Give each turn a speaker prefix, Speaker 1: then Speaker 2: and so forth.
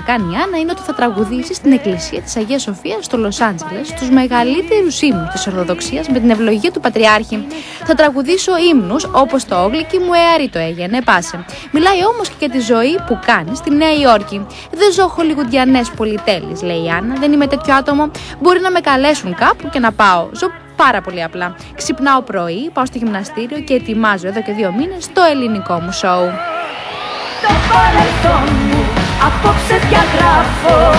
Speaker 1: θα κάνει η Άννα είναι ότι θα τραγουδήσει στην εκκλησία της Αγίας Σοφίας στο Λος Άντζελες του μεγαλύτερους ύμνους της Ορθοδοξίας με την ευλογία του Πατριάρχη. Θα τραγουδήσω ύμνους όπως το Όγλικη μου εαρή το έγινε, πάσε. Μιλάει όμως και για τη ζωή που κάνει στη Νέα Υόρκη. Δεν ζω χολιγουντιανές πολυτέλει, λέει η Άννα, δεν είμαι τέτοιο άτομο. Μπορεί να με καλέσουν κάπου και να πάω. Ζω πάρα πολύ απλά. Ξυπνάω πρωί, πάω στο γυμναστήριο και ετοιμάζω εδώ και δύο μήνες το ελληνικό μου σοου. Το παρελθόν μου que atrafou.